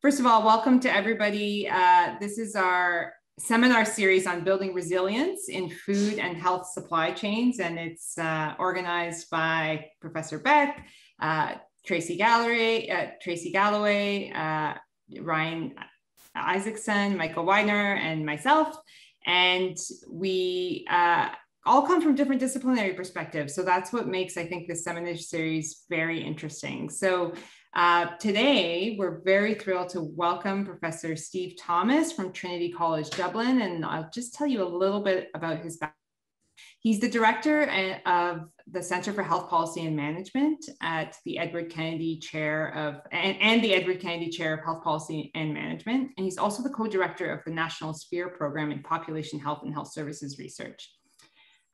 First of all, welcome to everybody. Uh, this is our seminar series on building resilience in food and health supply chains, and it's uh, organized by Professor Beck, uh, Tracy Galloway, uh, Tracy Galloway, uh, Ryan Isaacson, Michael Weiner, and myself. And we uh, all come from different disciplinary perspectives. So that's what makes, I think, this seminar series very interesting. So uh, today, we're very thrilled to welcome Professor Steve Thomas from Trinity College Dublin. And I'll just tell you a little bit about his background. He's the director of the Center for Health Policy and Management at the Edward Kennedy Chair of, and, and, the Edward Kennedy Chair of Health Policy and Management. And he's also the co-director of the National SPHERE Program in Population Health and Health Services Research.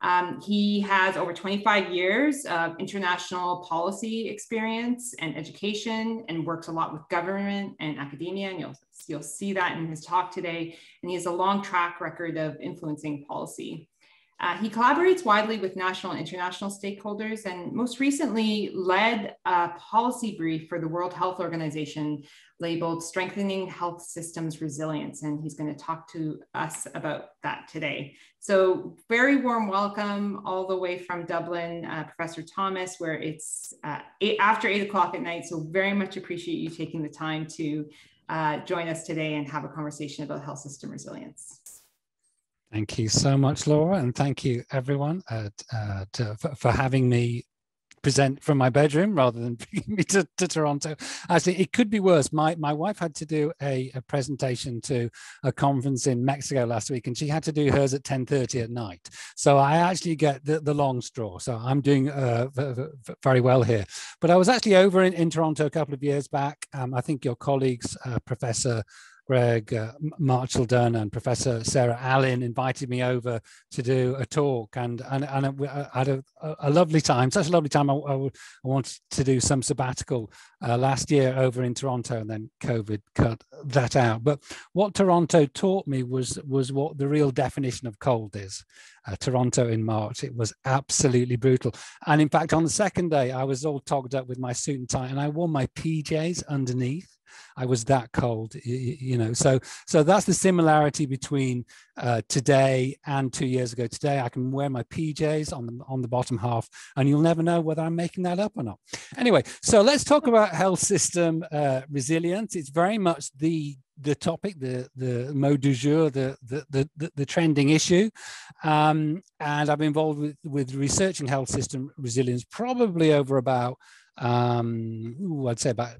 Um, he has over 25 years of international policy experience and education and works a lot with government and academia. And you'll, you'll see that in his talk today. And he has a long track record of influencing policy. Uh, he collaborates widely with national and international stakeholders and most recently led a policy brief for the World Health Organization labeled Strengthening Health Systems Resilience. And he's going to talk to us about that today. So, very warm welcome all the way from Dublin, uh, Professor Thomas, where it's uh, eight, after eight o'clock at night. So, very much appreciate you taking the time to uh, join us today and have a conversation about health system resilience. Thank you so much, Laura, and thank you everyone uh, uh, to, for, for, having me present from my bedroom rather than bringing me to, to Toronto. Actually, it could be worse. My my wife had to do a, a, presentation to a conference in Mexico last week, and she had to do hers at 10:30 at night. So I actually get the, the long straw. So I'm doing uh, very well here. But I was actually over in, in Toronto a couple of years back. Um, I think your colleagues, uh, Professor Greg uh, Marchildon and Professor Sara Allin invited me over to do a talk, and and, and I had a, a lovely time, such a lovely time. I, I, I wanted to do some sabbatical uh, last year over in Toronto, and then COVID cut that out. But what Toronto taught me was was what the real definition of cold is. Uh, Toronto in March, it was absolutely brutal. And in fact, on the second day, I was all togged up with my suit and tie, and I wore my PJs underneath I was that cold, you know. So so that's the similarity between uh, today and two years ago. Today I can wear my PJs on the on the bottom half, and you'll never know whether I'm making that up or not. Anyway, so let's talk about health system uh, resilience. It's very much the the topic, the the mot du jour, the the the, the trending issue, um, and I've been involved with with researching health system resilience probably over about um, ooh, I'd say about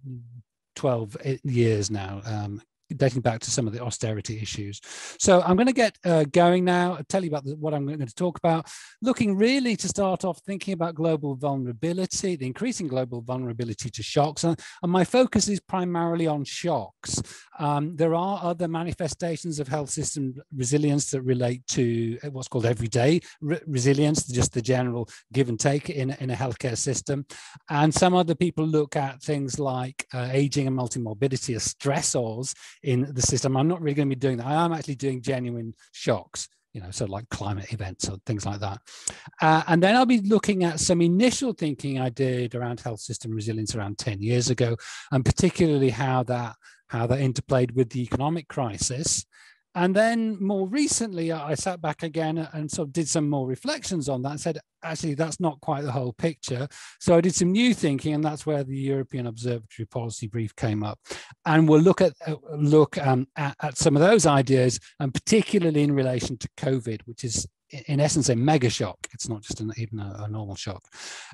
12 years now, um, dating back to some of the austerity issues. So I'm going to get uh, going now, I'll tell you about the, what I'm going to talk about, looking really to start off thinking about global vulnerability, the increasing global vulnerability to shocks. And, and my focus is primarily on shocks. Um, there are other manifestations of health system resilience that relate to uh, what's called everyday re resilience, just the general give and take in, in a healthcare system. And some other people look at things like uh, aging and multimorbidity as stressors in the system. I'm not really going to be doing that. I am actually doing genuine shocks you know, so like climate events or things like that. Uh, and then I'll be looking at some initial thinking I did around health system resilience around 10 years ago, and particularly how that how that interplayed with the economic crisis and then more recently, I sat back again and sort of did some more reflections on that and said, actually, that's not quite the whole picture. So I did some new thinking, and that's where the European Observatory Policy Brief came up. And we'll look at uh, look um, at, at, some of those ideas, and particularly in relation to COVID, which is in essence a mega shock. It's not just an, even a, a normal shock.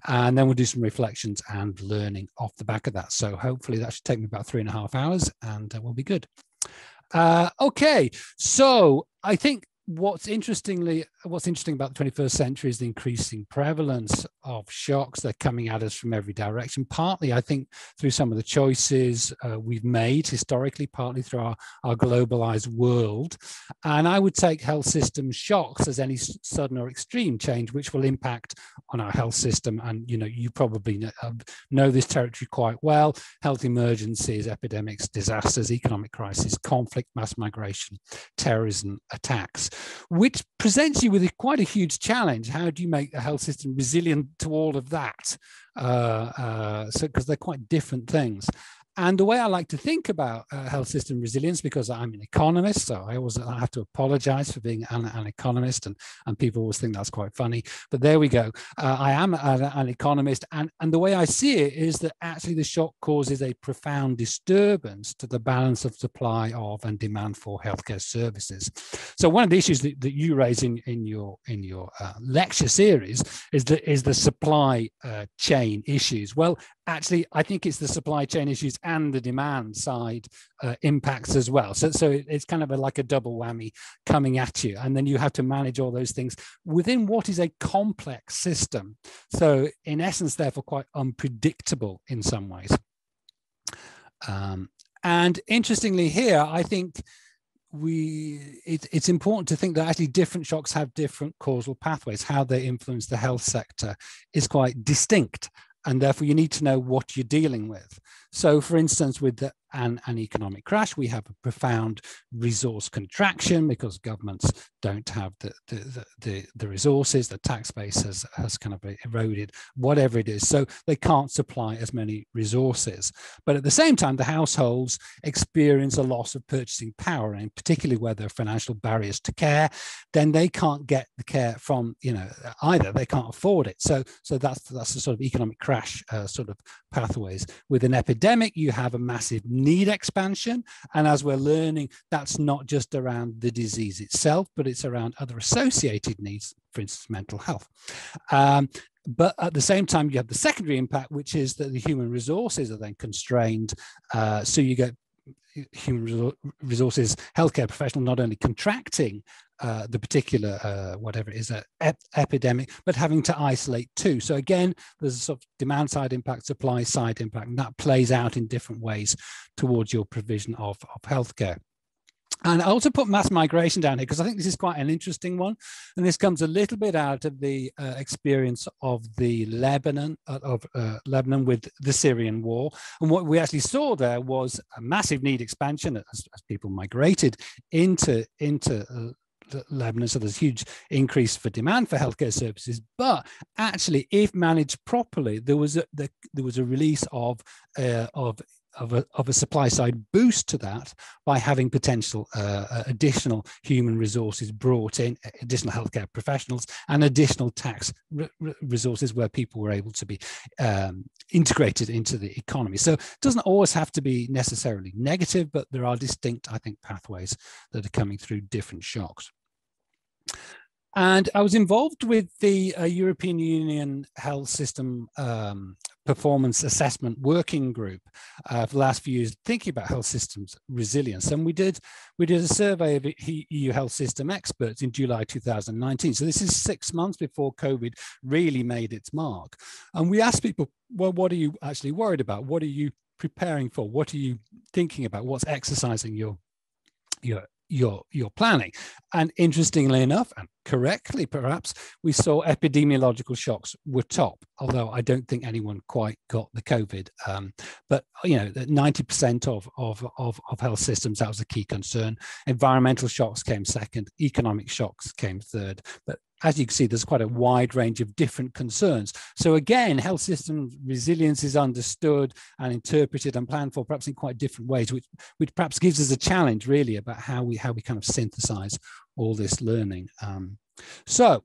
And then we'll do some reflections and learning off the back of that. So hopefully that should take me about three and a half hours, and uh, we'll be good. Uh, okay, so I think what's interestingly what's interesting about the 21st century is the increasing prevalence of shocks that are coming at us from every direction partly i think through some of the choices uh, we've made historically partly through our, our globalized world. And i would take health system shocks as any sudden or extreme change which will impact on our health system. And you know you probably know, uh, know this territory quite well. Health emergencies epidemics disasters economic crisis conflict mass migration terrorism attacks which presents you with a, quite a huge challenge. How do you make the health system resilient to all of that? Uh, uh, so, because they're quite different things. And the way I like to think about uh, health system resilience, because I'm an economist, so I always I have to apologize for being an, an economist, and, and people always think that's quite funny. But there we go. Uh, I am an, an economist, and, and the way I see it is that actually the shock causes a profound disturbance to the balance of supply of and demand for healthcare services. So one of the issues that, that you raise in, in your in your uh, lecture series is the is the supply uh, chain issues. Well, actually, I think it's the supply chain issues and the demand side uh, impacts as well. So, so it's kind of a, like a double whammy coming at you. And then you have to manage all those things within what is a complex system. So, in essence, therefore, quite unpredictable in some ways. Um, and interestingly, here, I think we it, it's important to think that actually different shocks have different causal pathways how they influence the health sector is quite distinct and therefore you need to know what you're dealing with. So, for instance, with the, an, an economic crash, we have a profound resource contraction because governments don't have the, the, the, the, resources, the tax base has, has kind of eroded, whatever it is. So they can't supply as many resources. But at the same time, the households experience a loss of purchasing power, and particularly where there are financial barriers to care, then they can't get the care from, you know, either. They can't afford it. So, so that's, that's the sort of economic crash uh, sort of pathways. With an epidemic, you have a massive need expansion. And as we're learning, that's not just around the disease itself, but it's around other associated needs, for instance, mental health. Um, but at the same time, you have the secondary impact, which is that the human resources are then constrained. Uh, so you get human resources healthcare professional not only contracting uh, the particular uh, whatever it is, a ep epidemic, but having to isolate too. So again, there's a sort of demand side impact, supply side impact, and that plays out in different ways towards your provision of, of healthcare. And I also put mass migration down here because I think this is quite an interesting one. And this comes a little bit out of the uh, experience of the Lebanon, uh, of uh, Lebanon with the Syrian war. And what we actually saw there was a massive need expansion as, as people migrated into, into uh, Lebanon. So there's a huge increase for demand for healthcare services. But actually, if managed properly, there was a, the, there was a release of uh, of of a, of a supply side boost to that by having potential uh, uh additional human resources brought in, additional healthcare professionals, and additional tax re resources where people were able to be um, integrated into the economy. So it doesn't always have to be necessarily negative, but there are distinct, I think, pathways that are coming through different shocks. And I was involved with the uh, European Union Health System um, Performance Assessment Working Group uh, for the last few years, thinking about health systems resilience. And we did we did a survey of EU health system experts in July 2019. So this is six months before COVID really made its mark. And we asked people, well, what are you actually worried about? What are you preparing for? What are you thinking about? What's exercising your your your your planning and interestingly enough and correctly perhaps we saw epidemiological shocks were top although i don't think anyone quite got the covid um, but you know 90% of, of, of, of health systems that was a key concern environmental shocks came second economic shocks came third but as you can see, there's quite a wide range of different concerns. So again, health system resilience is understood and interpreted and planned for perhaps in quite different ways, which, which perhaps gives us a challenge really about how we, how we kind of synthesize all this learning. Um, so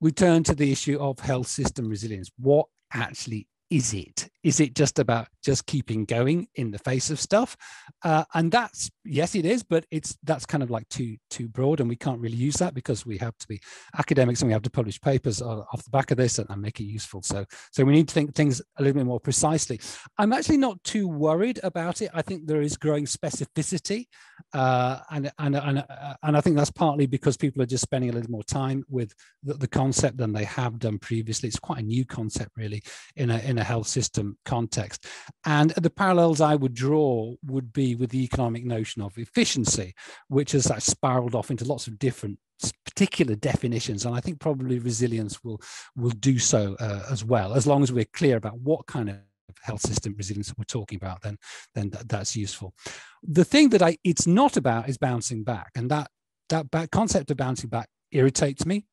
we turn to the issue of health system resilience. What actually is it? Is it just about just keeping going in the face of stuff? Uh, and that's yes, it is, but it's that's kind of like too too broad, and we can't really use that because we have to be academics and we have to publish papers off the back of this and, make it useful. So so we need to think things a little bit more precisely. I'm actually not too worried about it. I think there is growing specificity, uh, and and and uh, and I think that's partly because people are just spending a little more time with the, the concept than they have done previously. It's quite a new concept, really, in a in a health system context. And the parallels I would draw would be with the economic notion of efficiency, which has spiraled off into lots of different particular definitions and i think probably resilience will will do so uh, as well. As long as we're clear about what kind of health system resilience we're talking about then then th that's useful. The thing that i it's not about is bouncing back and that that concept of bouncing back irritates me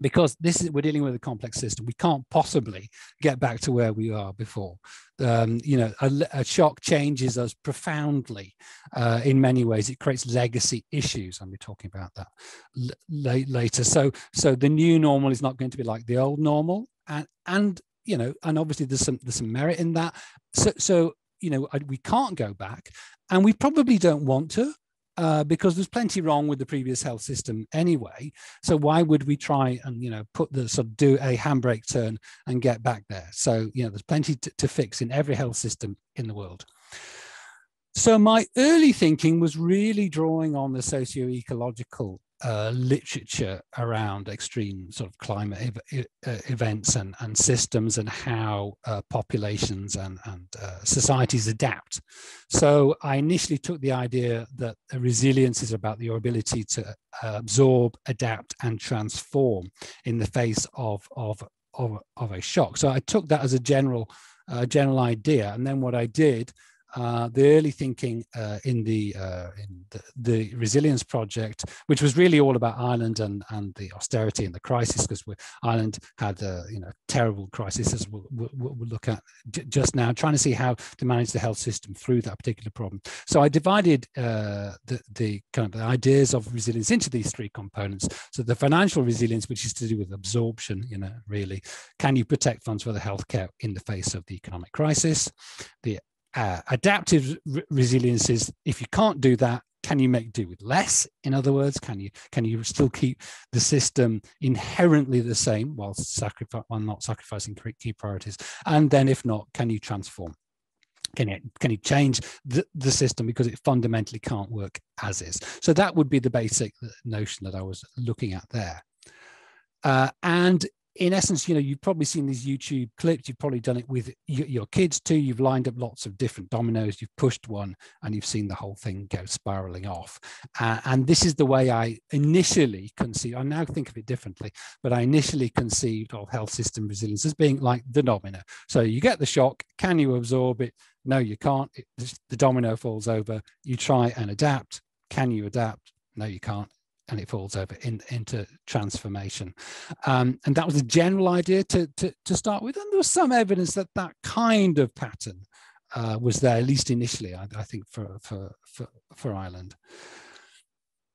because this is we're dealing with a complex system. We can't possibly get back to where we are before. Um, you know a, a, shock changes us profoundly uh, in many ways. It creates legacy issues and we're talking about that l- later. So so the new normal is not going to be like the old normal and and you know and obviously there's some there's some merit in that. So so you know we can't go back and we probably don't want to uh, because there's plenty wrong with the previous health system anyway. So why would we try and you know put the sort of do a handbrake turn and get back there? So you know there's plenty to, to fix in every health system in the world. So my early thinking was really drawing on the socio-ecological uh, literature around extreme sort of climate ev events and, and systems and how uh, populations and, and uh, societies adapt. So I initially took the idea that resilience is about your ability to uh, absorb, adapt, and transform in the face of, of, of, of a shock. So I took that as a general, uh, general idea. And then what I did uh, the early thinking uh, in the uh, in the, the, resilience project, which was really all about Ireland and and the austerity and the crisis, because Ireland had a you know terrible crisis as we'll, we'll, we'll look at just now, trying to see how to manage the health system through that particular problem. So I divided uh, the the kind of the ideas of resilience into these three components. So the financial resilience, which is to do with absorption, you know, really, can you protect funds for the healthcare in the face of the economic crisis? The uh, adaptive re- resilience is if you can't do that can you make do with less? In other words can you can you still keep the system inherently the same while sacrifice while not sacrificing key priorities? And then if not can you transform? Can you can you change the, the system because it fundamentally can't work as is? So that would be the basic notion that i was looking at there. Uh, and in essence, you know, you've probably seen these YouTube clips. You've probably done it with your kids too. You've lined up lots of different dominoes. You've pushed one, and you've seen the whole thing go spiraling off. Uh, and this is the way I initially conceived. I now think of it differently, but I initially conceived of health system resilience as being like the domino. So you get the shock. Can you absorb it? No, you can't. It, the domino falls over. You try and adapt. Can you adapt? No, you can't and it falls over in, into transformation. Um, and that was a general idea to, to, to, start with. And there was some evidence that that kind of pattern uh, was there, at least initially, I, I, think, for, for, for, for Ireland.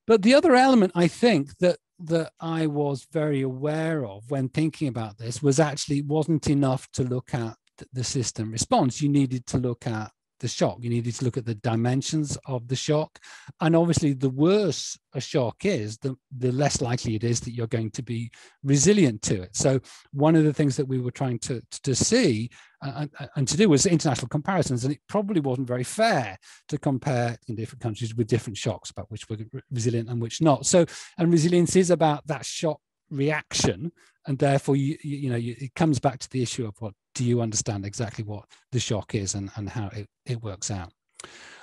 But the other element I think that that I was very aware of when thinking about this was actually wasn't enough to look at the system response. You needed to look at the shock. You needed to look at the dimensions of the shock. And obviously, the worse a shock is, the, the less likely it is that you're going to be resilient to it. So, one of the things that we were trying to, to see uh, and, and, to do was international comparisons. And it probably wasn't very fair to compare in different countries with different shocks about which were resilient and which not. So, and resilience is about that shock reaction and therefore you you know you, it comes back to the issue of what do you understand exactly what the shock is and, and how it, it works out?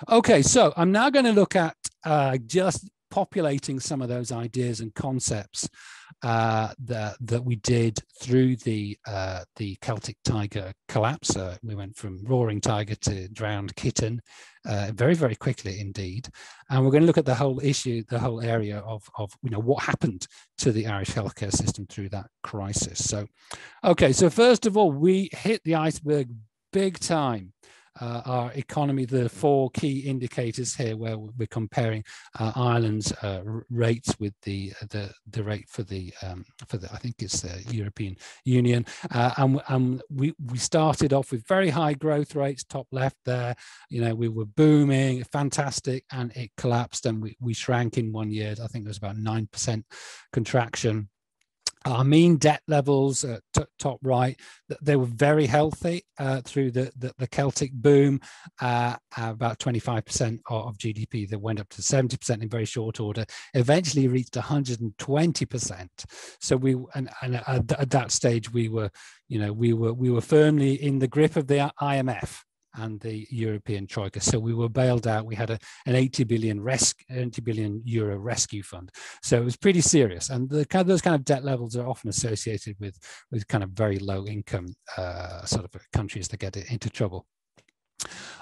Okay so i'm now going to look at uh, just populating some of those ideas and concepts uh, that that we did through the uh, the Celtic tiger collapse. Uh, we went from roaring tiger to drowned kitten uh, very very quickly indeed, and we're going to look at the whole issue, the whole area of of you know what happened to the Irish healthcare system through that crisis. So, okay, so first of all, we hit the iceberg big time uh, our economy, the four key indicators here where we're comparing uh, Ireland's uh, rates with the, the the rate for the um, for the I think it's the European Union, uh, and, and we we started off with very high growth rates, top left there. You know we were booming, fantastic, and it collapsed, and we we shrank in one year. I think it was about nine percent contraction our mean debt levels at top right, they were very healthy uh, through the, the, the, Celtic boom, uh, about 25% of GDP that went up to 70% in very short order, eventually reached 120%. So we, and, and at, at that stage, we were, you know, we were, we were firmly in the grip of the IMF and the European Troika. So we were bailed out. We had a, an 80 billion, rescue, 80 billion euro rescue fund. So it was pretty serious. And the, kind of, those kind of debt levels are often associated with, with kind of very low income uh, sort of countries that get into trouble.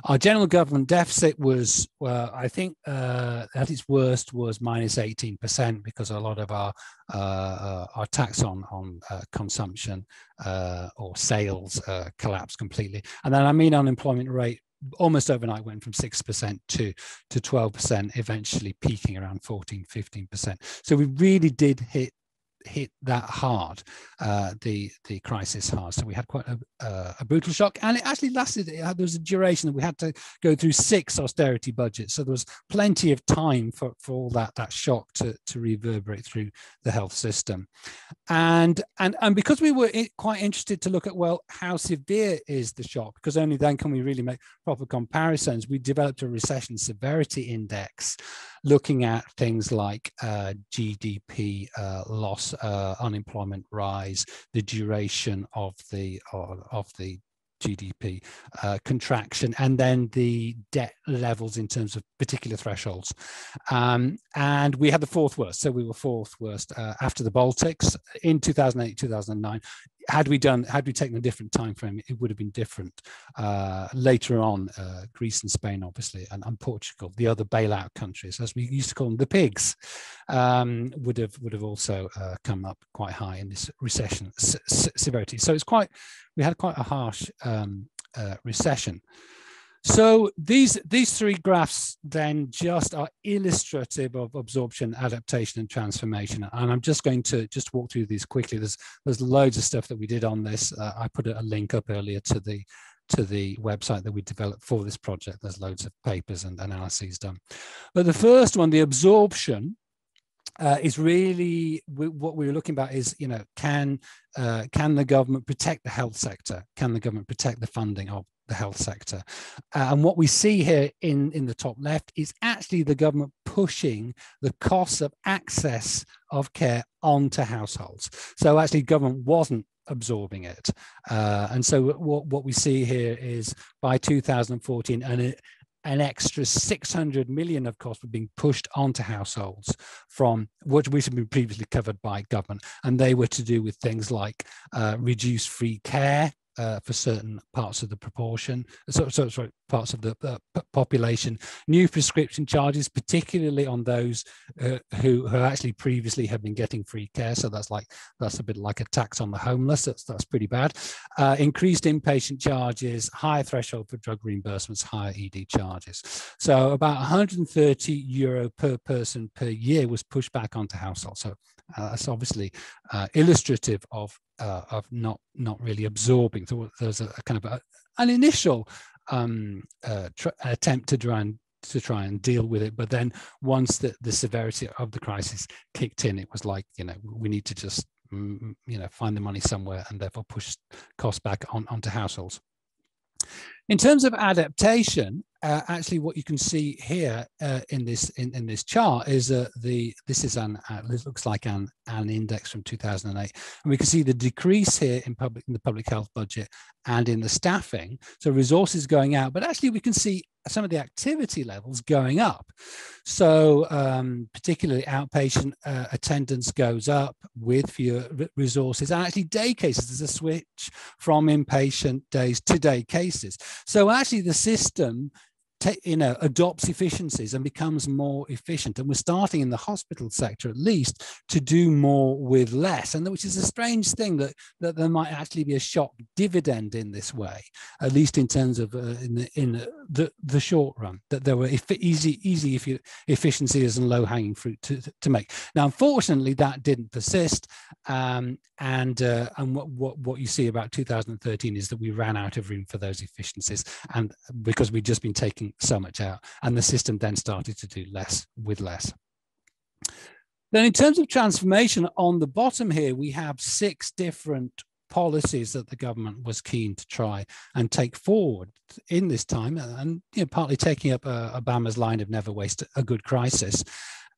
Our general government deficit was, well, I think, uh, at its worst was minus 18% because a lot of our uh, uh our tax on on uh, consumption uh, or sales collapsed completely. And then I mean unemployment rate almost overnight went from 6% to, to 12%, eventually peaking around 14, 15%. So we really did hit hit that hard, uh, the the crisis hard. So we had quite a, uh, a brutal shock, and it actually lasted. It had, there was a duration that we had to go through six austerity budgets, so there was plenty of time for, for all that that shock to to reverberate through the health system, and and and because we were quite interested to look at well how severe is the shock, because only then can we really make proper comparisons. We developed a recession severity index looking at things like uh, GDP uh, loss, uh, unemployment rise, the duration of the of the GDP uh, contraction, and then the debt levels in terms of particular thresholds. Um, and we had the fourth worst, so we were fourth worst uh, after the Baltics in 2008, 2009 had we done had we taken a different time frame it would have been different uh, later on uh, greece and spain obviously and, and, portugal the other bailout countries as we used to call them the pigs um, would have would have also uh, come up quite high in this recession severity. So it's quite we had quite a harsh um, uh, recession so these these three graphs then just are illustrative of absorption, adaptation, and transformation. And I'm just going to just walk through these quickly. There's there's loads of stuff that we did on this. Uh, I put a link up earlier to the to the website that we developed for this project. There's loads of papers and analyses done. But the first one, the absorption, uh, is really what we were looking at is you know can uh, can the government protect the health sector can the government protect the funding of the health sector. Uh, and what we see here in, in the top left is actually the government pushing the costs of access of care onto households. So actually government wasn't absorbing it. Uh, and so what, what we see here is by 2014, an, an extra 600 million of costs were being pushed onto households from what which had been previously covered by government. And they were to do with things like uh, reduced free care uh, for certain parts of the proportion, so, so sorry, parts of the uh, population. New prescription charges, particularly on those uh, who, who actually previously have been getting free care. So that's like that's a bit like a tax on the homeless. That's that's pretty bad. Uh, increased inpatient charges, higher threshold for drug reimbursements, higher ED charges. So about 130 euro per person per year was pushed back onto households. So uh, that's obviously uh, illustrative of uh, of not not really absorbing. So there's a, a kind of a, an initial um, uh, attempt to try and to try and deal with it, but then once the, the severity of the crisis kicked in, it was like you know we need to just mm, you know find the money somewhere and therefore push costs back on onto households. In terms of adaptation, uh, actually what you can see here uh, in this in, in this chart is uh, the this is an uh, this looks like an an index from 2008 and we can see the decrease here in public in the public health budget and in the staffing so resources going out but actually we can see some of the activity levels going up. So, um, particularly outpatient uh, attendance goes up with fewer resources. And actually, day cases, there's a switch from inpatient days to day cases. So, actually, the system you know adopts efficiencies and becomes more efficient. And we're starting in the hospital sector at least to do more with less. And which is a strange thing that that there might actually be a shock dividend in this way at least in terms of uh, in the in the the short run that there were easy easy if you efficiencies and low hanging fruit to, to make. Now unfortunately that didn't persist. Um, and uh, and what, what what you see about 2013 is that we ran out of room for those efficiencies. And because we'd just been taking so much out and the system then started to do less with less. Then in terms of transformation on the bottom here we have six different policies that the government was keen to try and take forward in this time and you know, partly taking up uh, obama's line of never waste a good crisis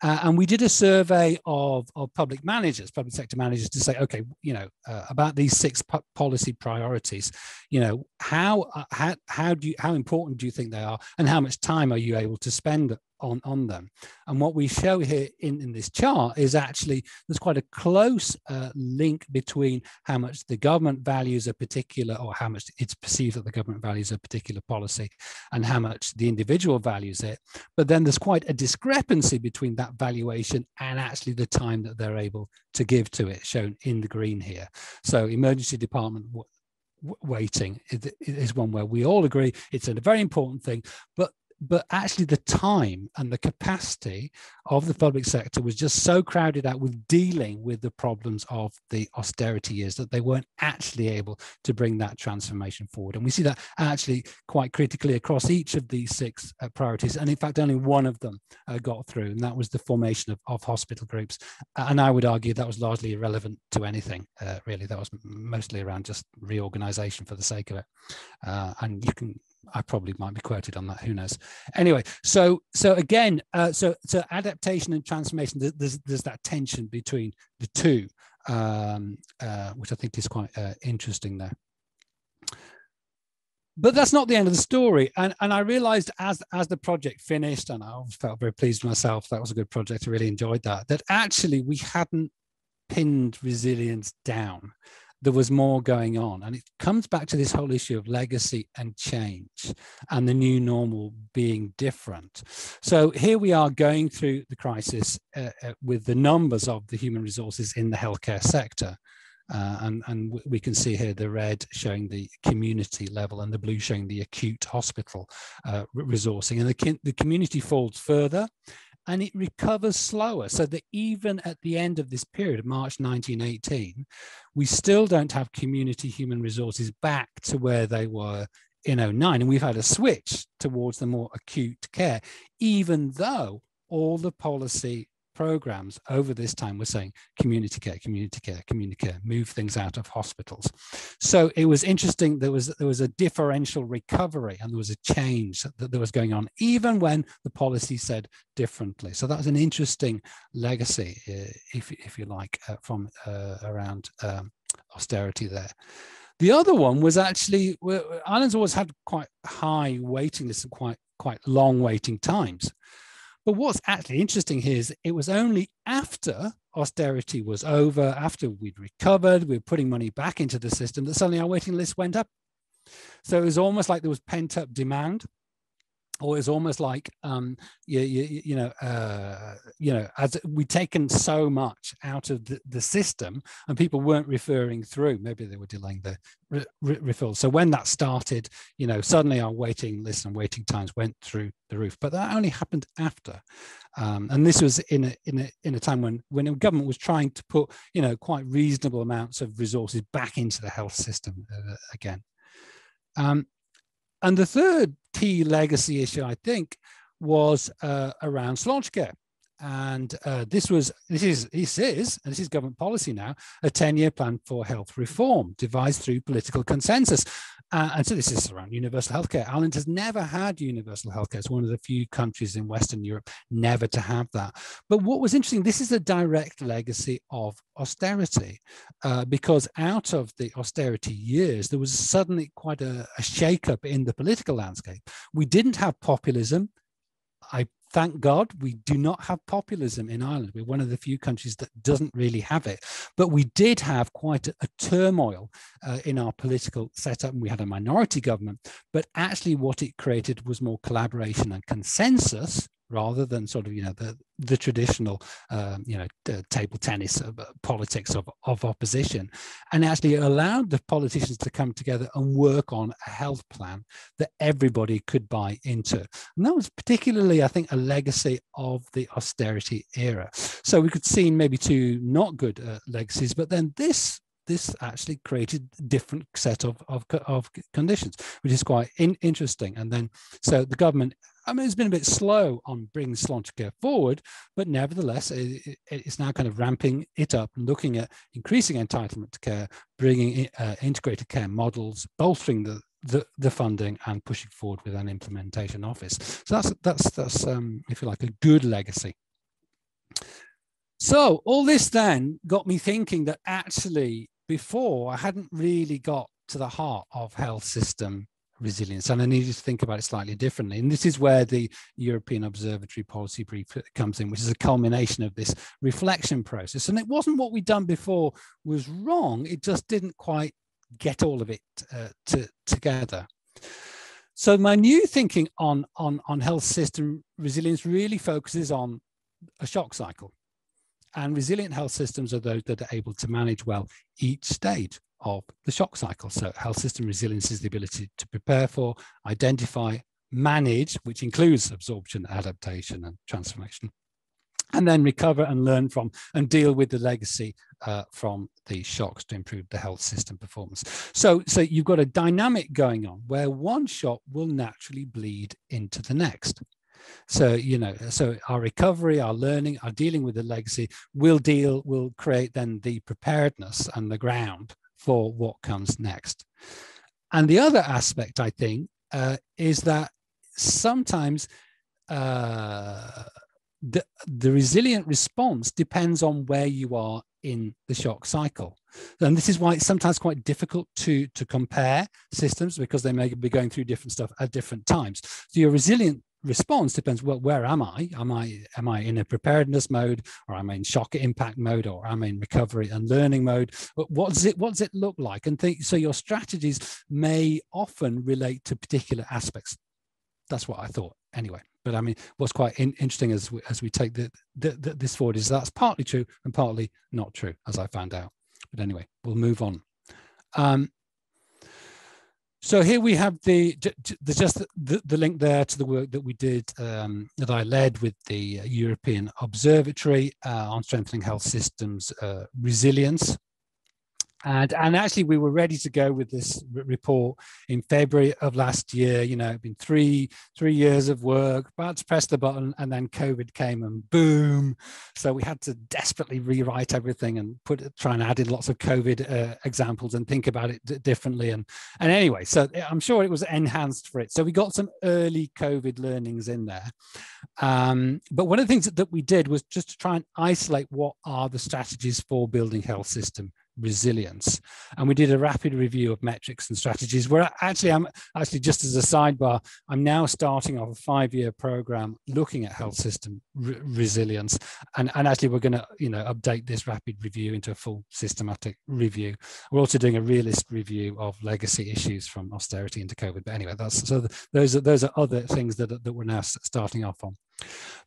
uh, and we did a survey of, of public managers, public sector managers, to say, okay, you know, uh, about these six policy priorities, you know, how, uh, how, how do you, how important do you think they are, and how much time are you able to spend on, on them. And what we show here in, in this chart is actually there's quite a close uh, link between how much the government values a particular or how much it's perceived that the government values a particular policy and how much the individual values it. But then there's quite a discrepancy between that valuation and actually the time that they're able to give to it, shown in the green here. So emergency department waiting is one where we all agree it's a very important thing but but actually the time and the capacity of the public sector was just so crowded out with dealing with the problems of the austerity years that they weren't actually able to bring that transformation forward. And we see that actually quite critically across each of these six uh, priorities. And in fact only one of them uh, got through and that was the formation of, of hospital groups. And i would argue that was largely irrelevant to anything uh, really. That was mostly around just reorganization for the sake of it. Uh, and you can I probably might be quoted on that. Who knows? Anyway, so so again, uh, so so adaptation and transformation. There's there's that tension between the two, um, uh, which I think is quite uh, interesting there. But that's not the end of the story. And and I realized as as the project finished, and I felt very pleased with myself. That was a good project. I really enjoyed that. That actually we hadn't pinned resilience down there was more going on. And it comes back to this whole issue of legacy and change and the new normal being different. So here we are going through the crisis uh, uh, with the numbers of the human resources in the healthcare sector. Uh, and, and we can see here the red showing the community level and the blue showing the acute hospital uh, resourcing. And the, the community falls further and it recovers slower. So that even at the end of this period, March 1918, we still don't have community human resources back to where they were in 09. And we've had a switch towards the more acute care, even though all the policy programs over this time were saying community care, community care, community care, move things out of hospitals. So it was interesting. There was there was a differential recovery and there was a change that there was going on, even when the policy said differently. So that was an interesting legacy, if if you like, uh, from uh, around um, austerity there. The other one was actually Ireland's always had quite high waiting lists and quite quite long waiting times. But what's actually interesting here is it was only after austerity was over, after we'd recovered, we were putting money back into the system, that suddenly our waiting list went up. So it was almost like there was pent up demand or it's almost like um, you, you, you know uh, you know as we'd taken so much out of the, the system and people weren't referring through. Maybe they were delaying the re- re- refill so when that started you know suddenly our waiting lists and waiting times went through the roof but that only happened after um, and this was in a, in a in a time when when the government was trying to put you know quite reasonable amounts of resources back into the health system uh, again. Um, and the third key legacy issue, I think, was uh, around Sláintecare. And uh, this was this is this is and this is government policy now a 10-year plan for health reform devised through political consensus. Uh, and so this is around universal healthcare. Ireland has never had universal healthcare. It's one of the few countries in Western Europe never to have that. But what was interesting, this is a direct legacy of austerity, uh, because out of the austerity years, there was suddenly quite a, a shake-up in the political landscape. We didn't have populism. I thank God we do not have populism in Ireland. We're one of the few countries that doesn't really have it. But we did have quite a, a turmoil uh, in our political setup. And we had a minority government, but actually what it created was more collaboration and consensus rather than sort of you know the the traditional um, you know table tennis of, uh, politics of, of opposition and actually allowed the politicians to come together and work on a health plan that everybody could buy into and that was particularly i think a legacy of the austerity era so we could see maybe two not good uh, legacies but then this this actually created a different set of, of, of conditions, which is quite in, interesting. And then, so the government, I mean, it's been a bit slow on bringing Sláintecare forward, but nevertheless, it, it's now kind of ramping it up and looking at increasing entitlement to care, bringing uh, integrated care models, bolstering the, the, the funding and pushing forward with an implementation office. So that's, that's, that's um, if you like, a good legacy. So all this then got me thinking that actually before I hadn't really got to the heart of health system resilience. And I need you to think about it slightly differently. And this is where the European Observatory Policy Brief comes in, which is a culmination of this reflection process. And it wasn't what we'd done before was wrong, it just didn't quite get all of it uh, to, together. So my new thinking on, on, on health system resilience really focuses on a shock cycle. And resilient health systems are those that are able to manage well each stage of the shock cycle. So health system resilience is the ability to prepare for, identify, manage, which includes absorption, adaptation, and transformation, and then recover and learn from and deal with the legacy uh, from the shocks to improve the health system performance. So, so you've got a dynamic going on where one shock will naturally bleed into the next. So, you know, so our recovery, our learning, our dealing with the legacy will deal, will create then the preparedness and the ground for what comes next. And the other aspect, I think, uh, is that sometimes uh, the, the resilient response depends on where you are in the shock cycle. And this is why it's sometimes quite difficult to, to compare systems because they may be going through different stuff at different times. So your resilient response depends well where am i? Am i am i in a preparedness mode or am i in shock impact mode or am i in recovery and learning mode? But what does it what does it look like? And think so your strategies may often relate to particular aspects. That's what i thought anyway. But i mean what's quite in, interesting as we, as we take the, the, the, this forward is that's partly true and partly not true as i found out. But anyway we'll move on. Um, so here we have the, the just the, the, link there to the work that we did um, that I led with the European Observatory uh, on strengthening health systems uh, resilience and and actually we were ready to go with this report in february of last year. You know it'd been three three years of work about to press the button and then covid came and boom. So we had to desperately rewrite everything and put try and add in lots of covid uh, examples and think about it differently. And and anyway so i'm sure it was enhanced for it. So we got some early covid learnings in there. Um, but one of the things that, that we did was just to try and isolate what are the strategies for building health system resilience. And we did a rapid review of metrics and strategies where actually I'm actually just as a sidebar, I'm now starting off a five-year program looking at health system re resilience. And, and actually we're going to, you know, update this rapid review into a full systematic review. We're also doing a realist review of legacy issues from austerity into COVID. But anyway, that's so those are those are other things that, that we're now starting off on.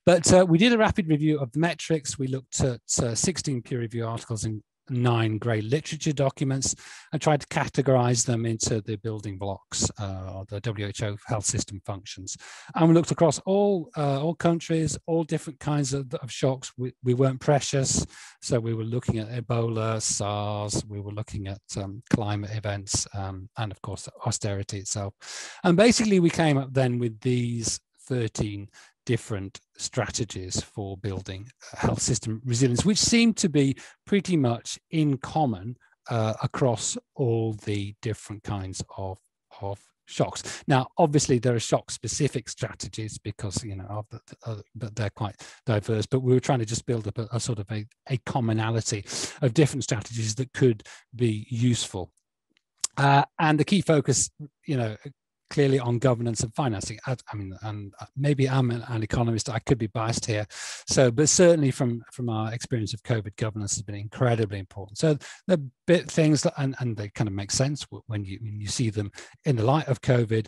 But uh, we did a rapid review of the metrics. We looked at uh, 16 peer review articles in nine grey literature documents and tried to categorize them into the building blocks uh, the WHO health system functions. And we looked across all uh, all countries, all different kinds of, of shocks. We, we, weren't precious, so we were looking at Ebola, SARS, we were looking at um, climate events, um, and of course austerity itself. And basically, we came up then with these 13 different strategies for building health system resilience, which seem to be pretty much in common uh, across all the different kinds of, of shocks. Now, obviously, there are shock-specific strategies because you know, uh, but they're quite diverse. But we were trying to just build up a, a sort of a, a commonality of different strategies that could be useful. Uh, and the key focus, you know, clearly on governance and financing. I, I mean, and uh, maybe I'm an, an, economist. I could be biased here. So, but certainly from from our experience of COVID, governance has been incredibly important. So the bit things that, and, and they kind of make sense when you when you see them in the light of COVID,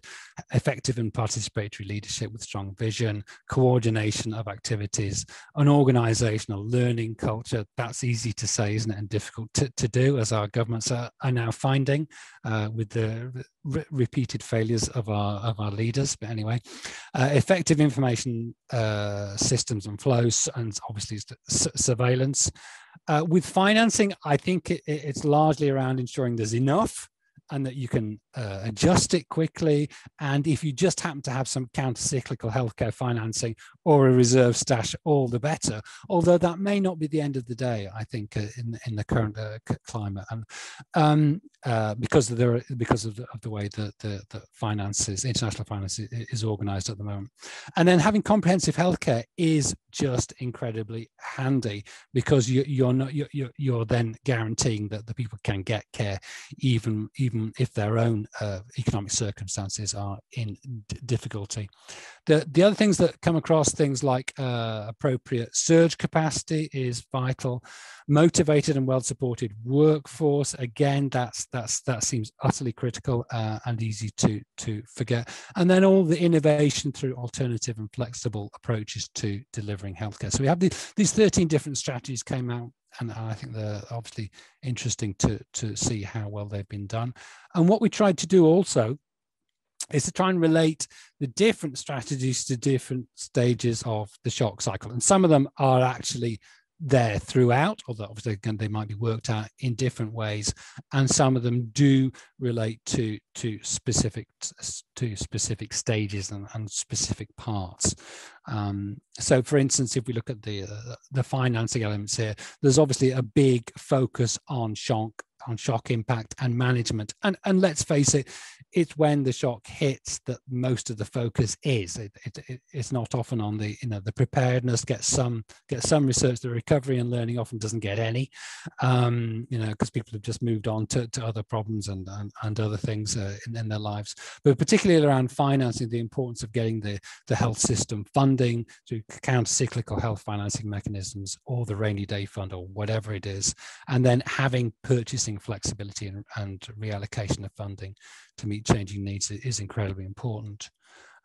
effective and participatory leadership with strong vision, coordination of activities, an organizational learning culture. That's easy to say, isn't it, and difficult to, to do, as our governments are, are now finding uh, with the re repeated failures of our of our leaders. But anyway, uh, effective information uh, systems and flows, and obviously surveillance. Uh, with financing, I think it, it's largely around ensuring there's enough and that you can uh, adjust it quickly. And if you just happen to have some counter-cyclical healthcare financing or a reserve stash, all the better. Although that may not be the end of the day, I think, uh, in in the current uh, climate, and um, uh, because of the because of the, of the way that the, the finances, international finance, is, is organised at the moment. And then having comprehensive healthcare is just incredibly handy because you, you're not you're, you're then guaranteeing that the people can get care even even even if their own uh, economic circumstances are in difficulty. The, the other things that come across, things like uh, appropriate surge capacity is vital. Motivated and well-supported workforce, again, that's that's that seems utterly critical uh, and easy to to forget. And then all the innovation through alternative and flexible approaches to delivering healthcare. So we have the, these 13 different strategies came out and I think they're obviously interesting to to see how well they've been done. And what we tried to do also is to try and relate the different strategies to different stages of the shock cycle. And some of them are actually there throughout, although obviously again, they might be worked out in different ways, and some of them do relate to to specific to specific stages and, and specific parts. Um, so, for instance, if we look at the uh, the financing elements here, there's obviously a big focus on shock on shock impact and management. And, and let's face it, it's when the shock hits that most of the focus is. It, it, it's not often on the, you know, the preparedness gets some, gets some research, the recovery and learning often doesn't get any, um, you know, because people have just moved on to, to other problems and, and, and other things uh, in, in their lives. But particularly around financing, the importance of getting the, the health system funding to counter cyclical health financing mechanisms or the rainy day fund or whatever it is, and then having purchasing flexibility and, and reallocation of funding to meet changing needs is incredibly important.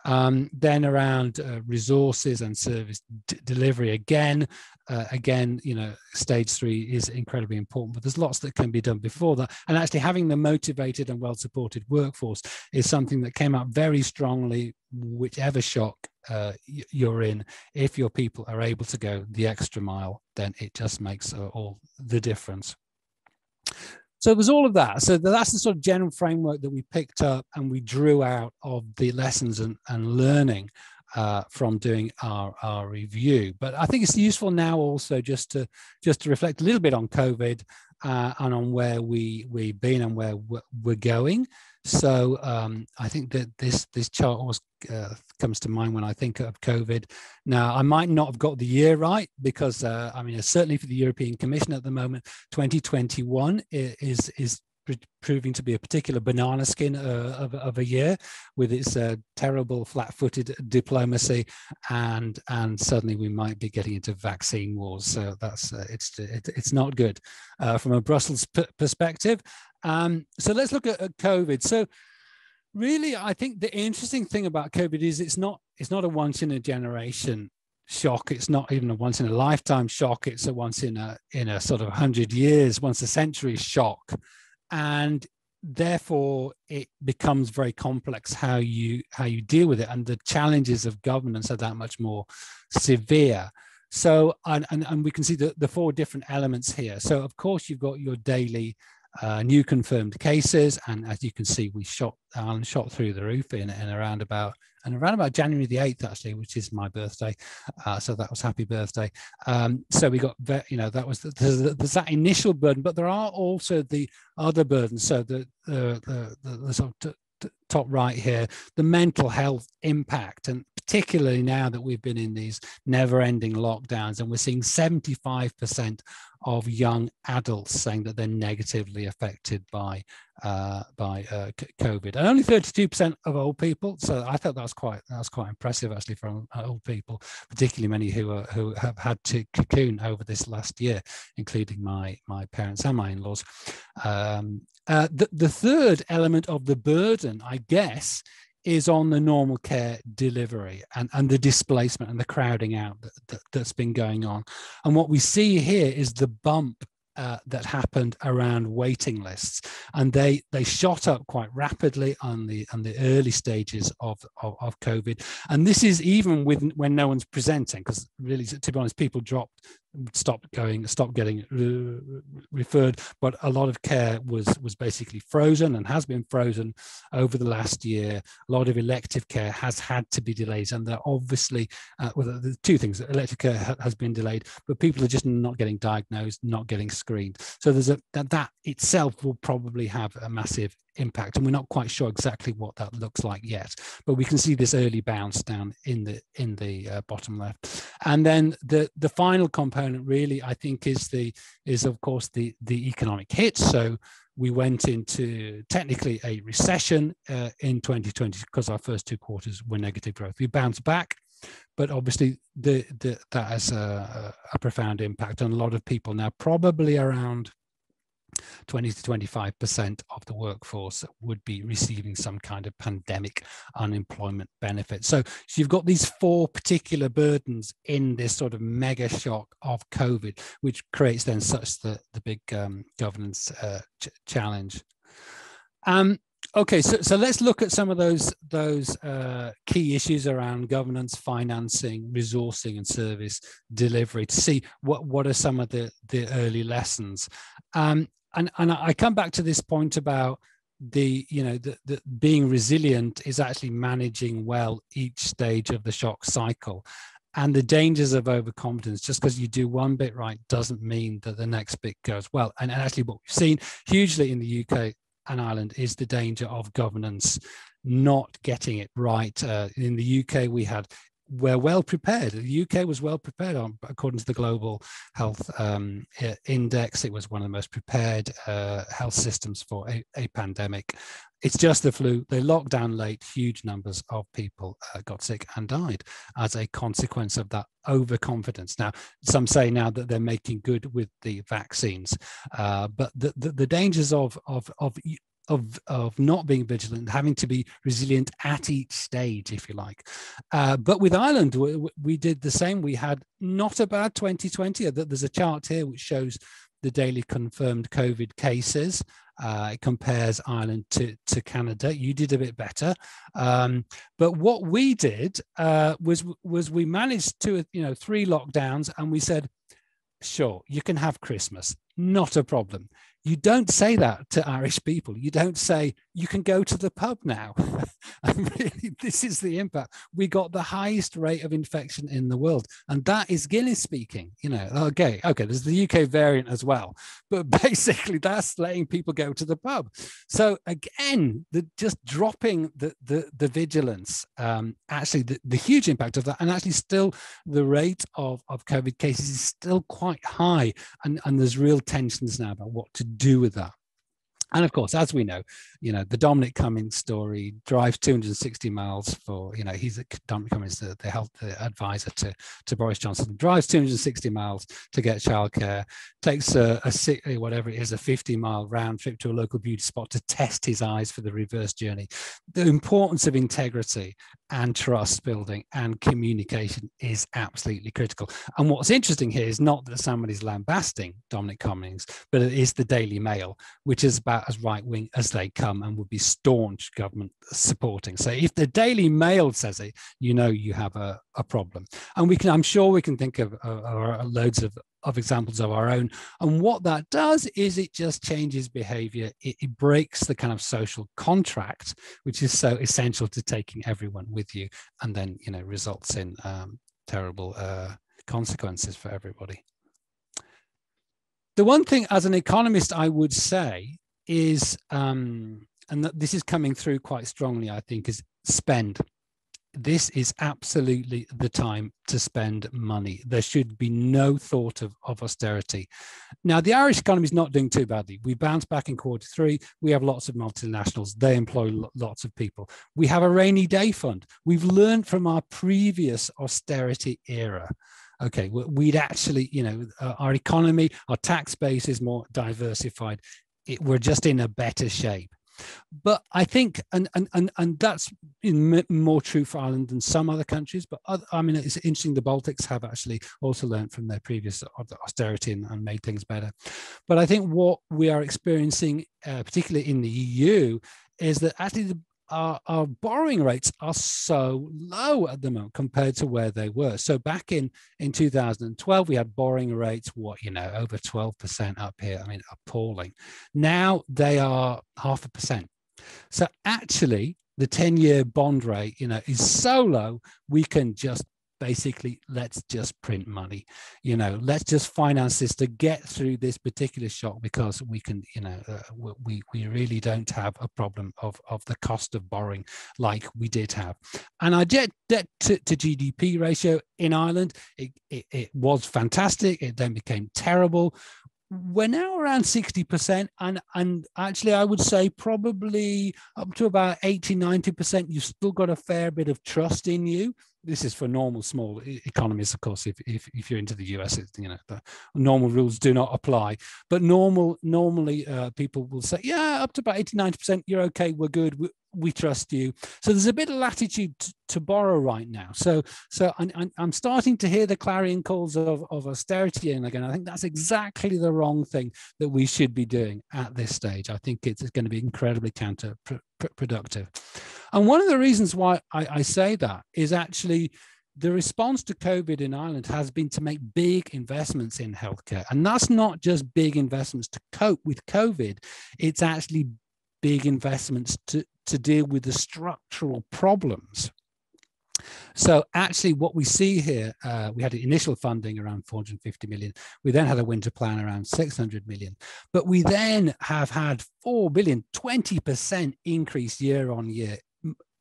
Um, then around uh, resources and service delivery, again, uh, again, you know, stage three is incredibly important, but there's lots that can be done before that. And actually having the motivated and well-supported workforce is something that came out very strongly, whichever shock uh, you're in. If your people are able to go the extra mile, then it just makes uh, all the difference. So it was all of that. So that's the sort of general framework that we picked up and we drew out of the lessons and, and learning uh, from doing our, our review. But I think it's useful now also just to just to reflect a little bit on COVID uh, and on where we we've been and where we're going. So um, I think that this this chart always uh, comes to mind when I think of COVID. Now I might not have got the year right because uh, I mean certainly for the European Commission at the moment, 2021 is is proving to be a particular banana skin uh, of, of, a year with its uh, terrible flat-footed diplomacy and and suddenly we might be getting into vaccine wars so that's uh, it's it, it's not good uh, from a brussels perspective um, so let's look at, at COVID. So really, I think the interesting thing about COVID is it's not it's not a once in a generation shock. It's not even a once in a lifetime shock. It's a once in a in a sort of hundred years, once a century shock, and therefore it becomes very complex how you how you deal with it and the challenges of governance are that much more severe so and, and, and we can see the, the four different elements here so of course you've got your daily uh, new confirmed cases. And as you can see, we shot Alan shot through the roof in, in around about and around about January the 8th, actually, which is my birthday. Uh, so that was happy birthday. Um, so we got, you know, that was, the, there's, there's, that initial burden, but there are also the other burdens. So the, the, the, the, the sort of top right here, the mental health impact, and particularly now that we've been in these never ending lockdowns, and we're seeing 75% of young adults saying that they're negatively affected by uh, by uh, COVID, and only 32% of old people. So I thought that was quite that was quite impressive actually from uh, old people, particularly many who are who have had to cocoon over this last year, including my my parents and my in-laws. Um, uh, the, the third element of the burden, I guess, is on the normal care delivery and, and the displacement and the crowding out that, that, that's been going on. And what we see here is the bump uh, that happened around waiting lists, and they they shot up quite rapidly on the on the early stages of, of, of COVID. And this is even with when no one's presenting, because really, to be honest, people dropped stopped going, stopped getting re- referred. But a lot of care was was basically frozen and has been frozen over the last year. A lot of elective care has had to be delayed, and there obviously uh, well, the two things: elective care ha- has been delayed, but people are just not getting diagnosed, not getting screened. So there's a that that itself will probably have a massive impact and we're not quite sure exactly what that looks like yet but we can see this early bounce down in the in the uh, bottom left and then the the final component really i think is the is of course the the economic hit so we went into technically a recession uh, in 2020 because our first two quarters were negative growth. We bounced back, but obviously the, the, that has a, a profound impact on a lot of people now. Probably around 20 to 25% of the workforce would be receiving some kind of pandemic unemployment benefit. So, so you've got these four particular burdens in this sort of mega shock of COVID, which creates then such the, the big um, governance uh, ch challenge. Um, okay, so, so let's look at some of those, those uh, key issues around governance, financing, resourcing, and service delivery to see what, what are some of the, the early lessons. Um, and and I come back to this point about the you know the, being resilient is actually managing well each stage of the shock cycle. And the dangers of overconfidence just because you do one bit right doesn't mean that the next bit goes well. And, and actually what we've seen hugely in the uk and ireland is the danger of governance not getting it right. Uh, in the uk we had we're well prepared. The UK was well prepared on, according to the Global Health um, Index. It was one of the most prepared uh, health systems for a, a, pandemic. It's just the flu. They locked down late. Huge numbers of people uh, got sick and died as a consequence of that overconfidence. Now, some say now that they're making good with the vaccines, uh, but the, the, the dangers of of of of, of not being vigilant, having to be resilient at each stage, if you like. Uh, but with Ireland, we, we, did the same. We had not a bad 2020. There's a chart here which shows the daily confirmed COVID cases. Uh, it compares Ireland to, to Canada. You did a bit better, um, but what we did uh, was was we managed to you know three lockdowns, and we said, sure, you can have Christmas, not a problem. You don't say that to Irish people. You don't say, you can go to the pub now. really, this is the impact. We got the highest rate of infection in the world. And that is Guinness speaking. You know, okay, okay, there's the UK variant as well. But basically, that's letting people go to the pub. So again, the just dropping the the, the vigilance, um, actually the, the huge impact of that, and actually still the rate of, of COVID cases is still quite high. And, and there's real tensions now about what to do with that. And of course, as we know, you know, the Dominic Cummings story drives 260 miles for, you know, he's a, Dominic Cummings, the, the health advisor to, to Boris Johnson, drives 260 miles to get childcare, takes a, a whatever it is, a 50 mile round trip to a local beauty spot to test his eyes for the reverse journey. The importance of integrity and trust building and communication is absolutely critical. And what's interesting here is not that somebody's lambasting Dominic Cummings, but it is the Daily Mail, which is about as right wing as they come and would be staunch government supporting. So if the Daily Mail says it, you know you have a, a problem. And we can, I'm sure we can think of, of loads of, of examples of our own. And what that does is it just changes behavior. It, it, breaks the kind of social contract, which is so essential to taking everyone with you, and then you know results in um, terrible uh, consequences for everybody. The one thing, as an economist, I would say is, um, and this is coming through quite strongly, I think, is spend this is absolutely the time to spend money. There should be no thought of, of austerity. Now, the Irish economy is not doing too badly. We bounced back in quarter three. We have lots of multinationals. They employ lots of people. We have a rainy day fund. We've learned from our previous austerity era. Okay, we'd actually, you know, uh, our economy, our tax base is more diversified. It, we're just in a better shape. But I think, and and and, and that's more true for Ireland than some other countries. But other, I mean, it's interesting. The Baltics have actually also learned from their previous austerity and, and made things better. But I think what we are experiencing, uh, particularly in the EU, is that actually the our, our borrowing rates are so low at the moment compared to where they were. So back in in 2012, we had borrowing rates, what you know, over 12% up here. I mean, appalling. Now they are half a percent. So actually, the 10-year bond rate, you know, is so low, we can just basically let's just print money. You know let's just finance this to get through this particular shock because we can you know uh, we we really don't have a problem of of the cost of borrowing like we did have. And our debt debt to, to gdp ratio in ireland it, it, it was fantastic. It then became terrible. We're now around 60% and and actually i would say probably up to about 80 90% you've still got a fair bit of trust in you this is for normal small economies of course if, if, if you're into the us you know the normal rules do not apply. But normal normally uh, people will say yeah up to about 80 90% you're okay we're good we, we trust you. So there's a bit of latitude to, to borrow right now. So so I'm, I'm starting to hear the clarion calls of, of austerity and again. I think that's exactly the wrong thing that we should be doing at this stage. I think it's going to be incredibly counterproductive and one of the reasons why I, I say that is actually the response to COVID in Ireland has been to make big investments in healthcare. And that's not just big investments to cope with COVID, it's actually big investments to, to deal with the structural problems. So actually what we see here, uh, we had initial funding around 450 million. We then had a winter plan around 600 million, but we then have had 4 billion, 20% increase year on year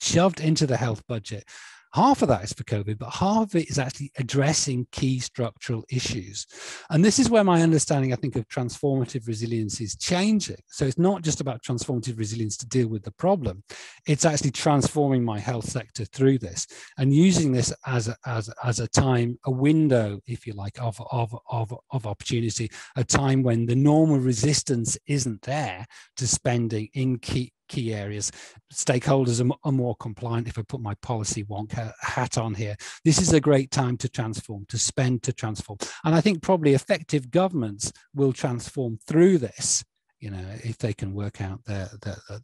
shoved into the health budget. Half of that is for COVID, but half of it is actually addressing key structural issues. And this is where my understanding, I think, of transformative resilience is changing. So it's not just about transformative resilience to deal with the problem, it's actually transforming my health sector through this and using this as a, as, as a time, a window, if you like, of, of, of, of opportunity, a time when the normal resistance isn't there to spending in key key areas. Stakeholders are, are, more compliant if I put my policy wonk hat on here. This is a great time to transform, to spend, to transform. And I think probably effective governments will transform through this you know, if they can work out their,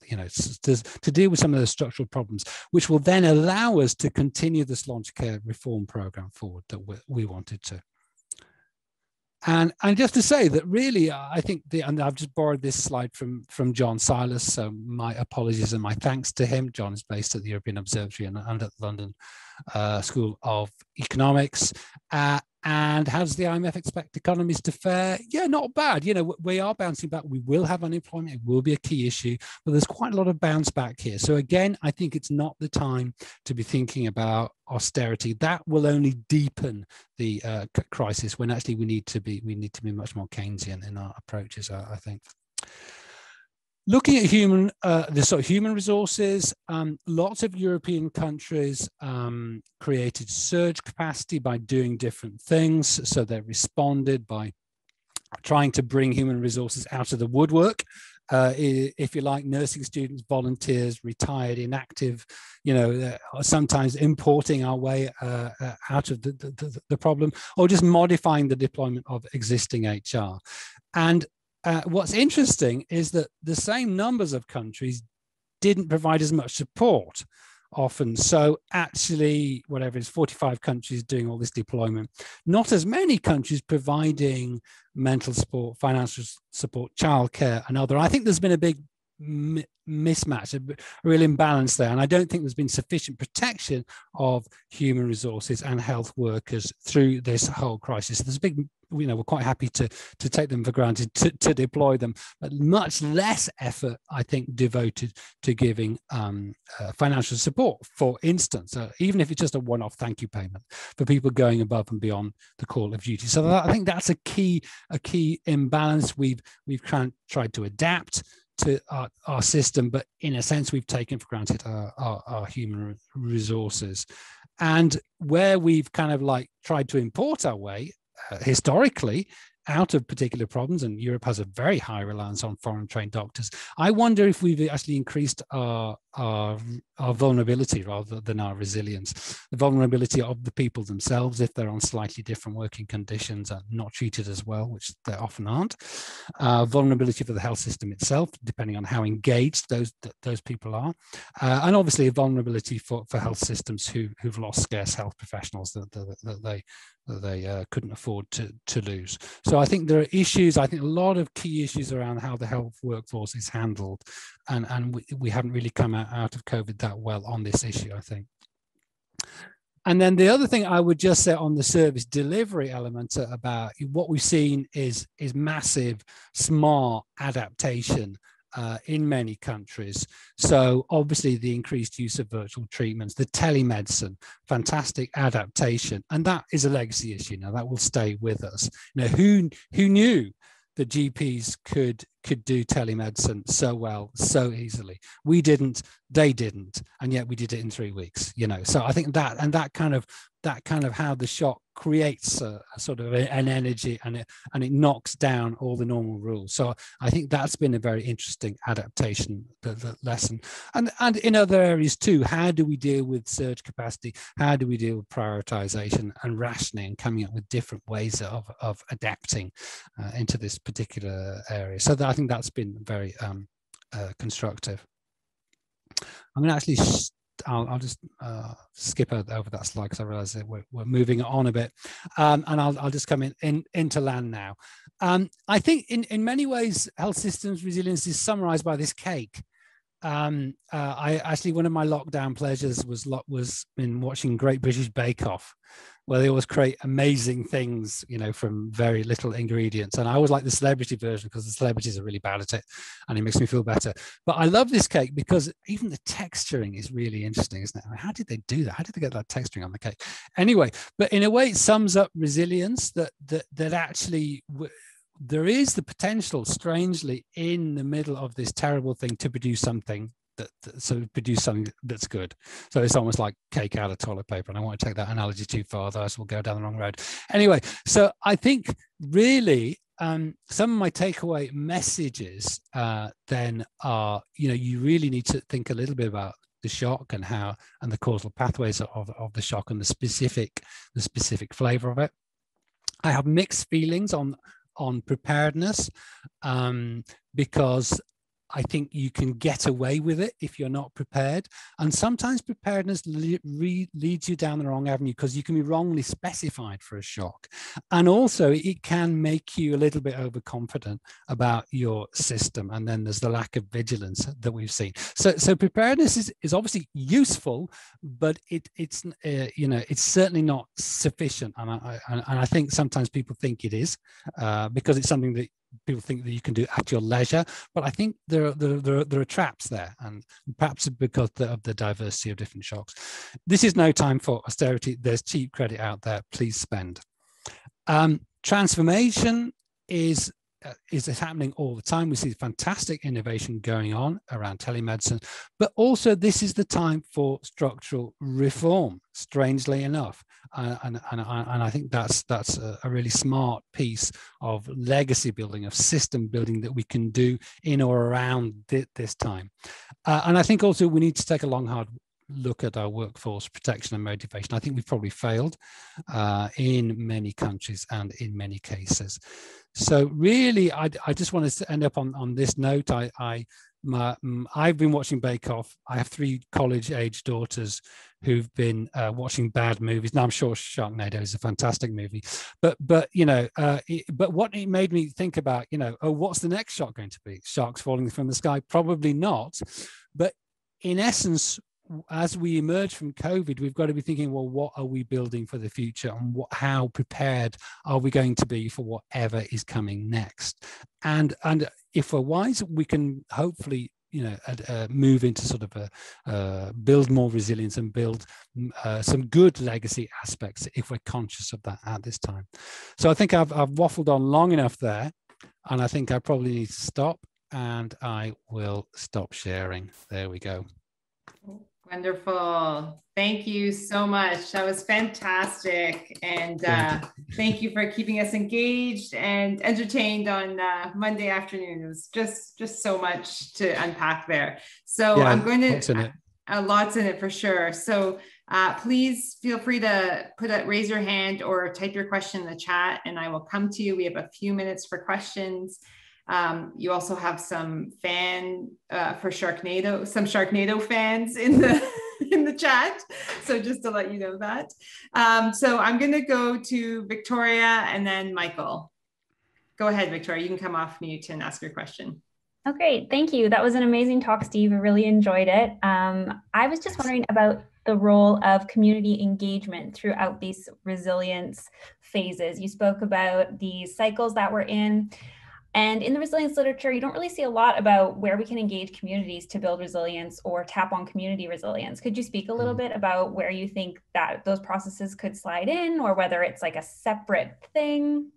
you know, to, to, deal with some of the structural problems, which will then allow us to continue this Sláintecare reform program forward that we, we wanted to. And, and just to say that really, I think the, and I've just borrowed this slide from, from John Cylus. So my apologies and my thanks to him. John is based at the European Observatory and, and at London uh, School of Economics. Uh, and how does the IMF expect economies to fare? Yeah, not bad. You know, we are bouncing back. We will have unemployment. It will be a key issue, but there's quite a lot of bounce back here. So again, I think it's not the time to be thinking about austerity. That will only deepen the uh, crisis when actually we need to be we need to be much more Keynesian in our approaches. I, I think. Looking at human, uh, the sort of human resources, um, lots of European countries um, created surge capacity by doing different things. So they responded by trying to bring human resources out of the woodwork. Uh, if you like, nursing students, volunteers, retired, inactive, you know, uh, sometimes importing our way uh, uh out of the, the, the, problem, or just modifying the deployment of existing HR. And uh, what's interesting is that the same numbers of countries didn't provide as much support often. So actually, whatever is 45 countries doing all this deployment, not as many countries providing mental support, financial support, childcare, and other. I think there's been a big mismatch, a real imbalance there. And I don't think there's been sufficient protection of human resources and health workers through this whole crisis. There's a big you know we're quite happy to to take them for granted to, to deploy them but much less effort i think devoted to giving um, uh, financial support for instance uh, even if it's just a one-off thank you payment for people going above and beyond the call of duty so that, i think that's a key a key imbalance we've we've tried to adapt to our, our system but in a sense we've taken for granted our, our, our human resources and where we've kind of like tried to import our way uh, historically out of particular problems, and Europe has a very high reliance on foreign trained doctors. I wonder if we've actually increased our, our, our vulnerability rather than our resilience. The vulnerability of the people themselves, if they're on slightly different working conditions and not treated as well, which they often aren't. Uh, vulnerability for the health system itself, depending on how engaged those those people are, uh, and obviously a vulnerability for, for health systems who who've lost scarce health professionals that, that, that they that they uh, couldn't afford to, to lose. So I think there are issues, I think a lot of key issues around how the health workforce is handled. And, and we, we haven't really come out, out of COVID that well on this issue, I think. And then the other thing I would just say on the service delivery element about what we've seen is, is massive, smart adaptation uh, in many countries. So obviously the increased use of virtual treatments, the telemedicine, fantastic adaptation, and that is a legacy issue. Now that will stay with us. Now who who knew that GPs could could do telemedicine so well so easily. We didn't they didn't and yet we did it in three weeks you know. So i think that and that kind of that kind of how the shock creates a, a, sort of an energy and it and it knocks down all the normal rules. So i think that's been a very interesting adaptation the, the lesson. And and in other areas too how do we deal with surge capacity? How do we deal with prioritization and rationing and coming up with different ways of of adapting uh, into this particular area? So that, i think that's been very um, uh, constructive i'm going to actually I'll, I'll just uh, skip over that slide because I realize that we're, we're, moving on a bit. Um, and I'll, I'll, just come in, in into land now. Um, I think in, in many ways, health systems resilience is summarized by this cake um, uh, I actually one of my lockdown pleasures was was in watching Great British Bake Off, where they always create amazing things, you know, from very little ingredients. And I always like the celebrity version because the celebrities are really bad at it, and it makes me feel better. But I love this cake because even the texturing is really interesting, isn't it? I mean, how did they do that? How did they get that texturing on the cake? Anyway, but in a way, it sums up resilience that that that actually. W- there is the potential, strangely, in the middle of this terrible thing to produce something that, that, so produce something that's good. So it's almost like cake out of toilet paper. And I want to take that analogy too far, otherwise we'll go down the wrong road. Anyway, so I think really um, some of my takeaway messages uh, then are, you know, you really need to think a little bit about the shock and how and the causal pathways of, of the shock and the specific the specific flavor of it. I have mixed feelings on on preparedness um, because I think you can get away with it if you're not prepared. And sometimes preparedness le- re- leads you down the wrong avenue because you can be wrongly specified for a shock. And also, it can make you a little bit overconfident about your system. And then there's the lack of vigilance that we've seen. So, so preparedness is, is obviously useful, but it, it's, uh, you know, it's certainly not sufficient. And I, and I think sometimes people think it is uh, because it's something that people think that you can do at your leisure. But I think there are, there, there, there are traps there, and perhaps because of the diversity of different shocks. This is no time for austerity. There's cheap credit out there. Please spend. Um, transformation is uh, is happening all the time. We see fantastic innovation going on around telemedicine, but also this is the time for structural reform. Strangely enough, and, and, and I think that's that's a, really smart piece of legacy building, of system building that we can do in or around th- this time. Uh, and I think also we need to take a long, hard look at our workforce protection and motivation. I think we've probably failed uh, in many countries and in many cases. So really, I, I just want to end up on, on this note. I, I my, I've been watching Bake Off. I have three college-age daughters who've been uh, watching bad movies. Now I'm sure Sharknado is a fantastic movie, but but you know, uh, it, but what it made me think about, you know, oh, what's the next shark going to be? Sharks falling from the sky? Probably not. But in essence, as we emerge from COVID, we've got to be thinking, well, what are we building for the future, and what, how prepared are we going to be for whatever is coming next? And and if we're wise, we can hopefully you know uh, move into sort of a uh, build more resilience and build mm, uh, some good legacy aspects if we're conscious of that at this time. So I think I've, I've waffled on long enough there, and I think I probably need to stop, and I will stop sharing. There we go. Wonderful. Thank you so much. That was fantastic. And uh, thank you for keeping us engaged and entertained on uh, Monday afternoon. It was just just so much to unpack there. So yeah, I'm going to lots in it. Uh, lots in it for sure. So uh, please feel free to put a raise your hand or type your question in the chat and I will come to you. We have a few minutes for questions. Um, you also have some fan uh, for Sharknado, some Sharknado fans in the in the chat. So just to let you know that. Um, so I'm going to go to Victoria and then Michael. Go ahead, Victoria. You can come off mute and ask your question. Oh, great. Thank you. That was an amazing talk, Steve. I really enjoyed it. Um, I was just wondering about the role of community engagement throughout these resilience phases. You spoke about the cycles that we're in. And in the resilience literature, you don't really see a lot about where we can engage communities to build resilience or tap on community resilience. Could you speak a little mm. bit about where you think that those processes could slide in or whether it's like a separate thing?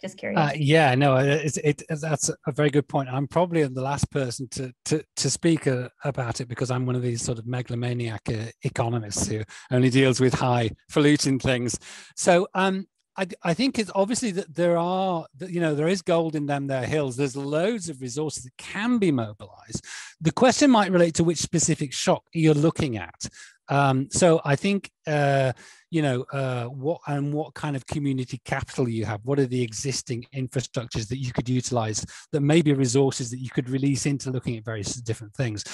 Just curious. Uh, yeah, no, it's, it, that's a very good point. I'm probably the last person to to, to speak uh, about it because I'm one of these sort of megalomaniac uh, economists who only deals with high falutin things. So um, I, I, think it's obviously that there are, you know, there is gold in them there hills. There's loads of resources that can be mobilized. The question might relate to which specific shock you're looking at. Um, so I think, uh, you know, uh, what and what kind of community capital you have. What are the existing infrastructures that you could utilize that may be resources that you could release into looking at various different things.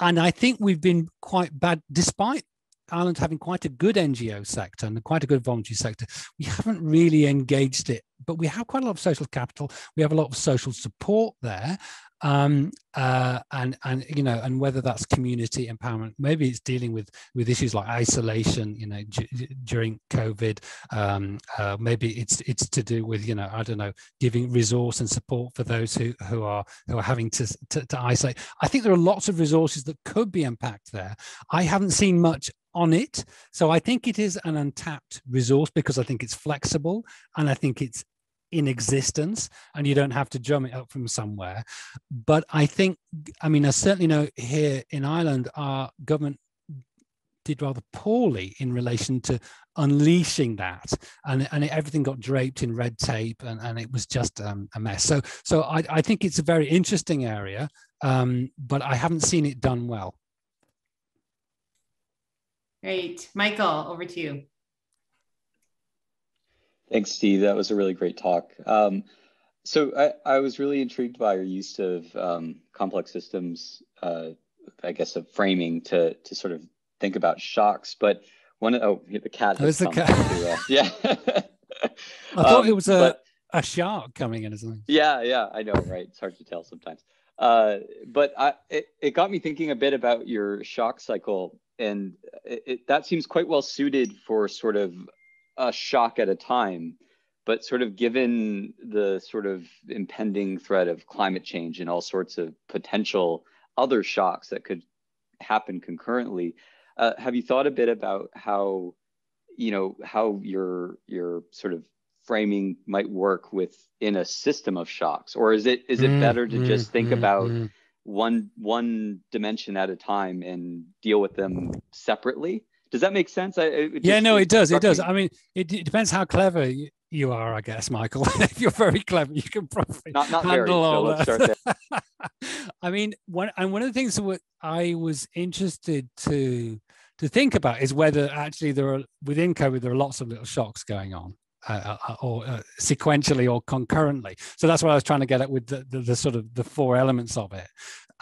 And I think we've been quite bad, despite Ireland having quite a good NGO sector and quite a good voluntary sector, we haven't really engaged it. But we have quite a lot of social capital. We have a lot of social support there, um, uh, and and you know, and whether that's community empowerment, maybe it's dealing with with issues like isolation, you know, d- during COVID. Um, uh, maybe it's it's to do with you know, I don't know, giving resource and support for those who who are who are having to, to, to isolate. I think there are lots of resources that could be impacted there. I haven't seen much on it. So I think it is an untapped resource because I think it's flexible and I think it's in existence and you don't have to drum it up from somewhere. But I think, I mean, I certainly know here in Ireland, our government did rather poorly in relation to unleashing that and, and everything got draped in red tape and, and it was just um, a mess so so I, I think it's a very interesting area um, but i haven't seen it done well Great. Michael, over to you. Thanks, Steve. That was a really great talk. Um, so I, I, was really intrigued by your use of um, complex systems, uh, I guess, of framing to to sort of think about shocks. But one, oh, the cat. Has the cat. To, uh, yeah. I thought um, it was a, but, a shark coming in or something. Yeah, yeah, I know, right? It's hard to tell sometimes. Uh, but I, it, it got me thinking a bit about your shock cycle and it, it, that seems quite well suited for sort of a shock at a time but sort of given the sort of impending threat of climate change and all sorts of potential other shocks that could happen concurrently uh, have you thought a bit about how you know how your your sort of framing might work within a system of shocks? Or is it is it mm, better to mm, just think mm, about mm one one dimension at a time and deal with them separately. Does that make sense? I, yeah no it does it does. i mean it, it, depends how clever you, you are i guess michael. If you're very clever you can probably not, not handle all so that. i mean one and one of the things that i was interested to to think about is whether actually there are within covid there are lots of little shocks going on uh, uh, or uh, sequentially or concurrently. So that's what I was trying to get at with the, the, the, sort of the four elements of it.